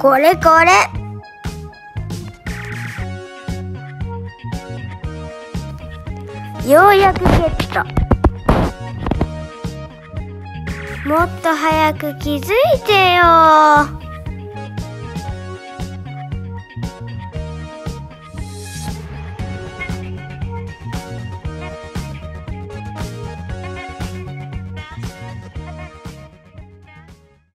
これこれ。ようやくゲット。もっと早く気づいてよ。